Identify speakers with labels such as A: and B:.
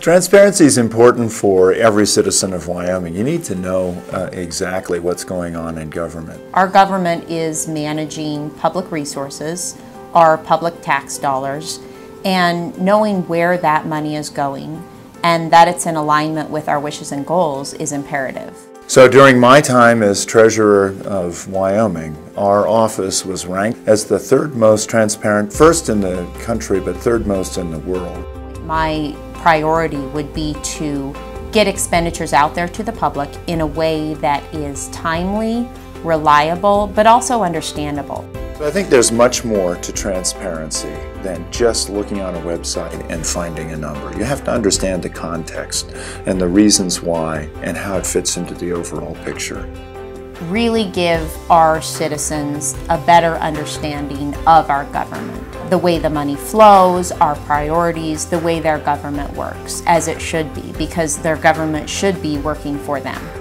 A: Transparency is important for every citizen of Wyoming. You need to know uh, exactly what's going on in government.
B: Our government is managing public resources, our public tax dollars, and knowing where that money is going and that it's in alignment with our wishes and goals is imperative.
A: So during my time as treasurer of Wyoming, our office was ranked as the third most transparent, first in the country, but third most in the world.
B: My priority would be to get expenditures out there to the public in a way that is timely, reliable, but also understandable.
A: I think there's much more to transparency than just looking on a website and finding a number. You have to understand the context and the reasons why and how it fits into the overall picture
B: really give our citizens a better understanding of our government. The way the money flows, our priorities, the way their government works, as it should be, because their government should be working for them.